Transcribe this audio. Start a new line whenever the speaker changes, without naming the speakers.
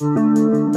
Música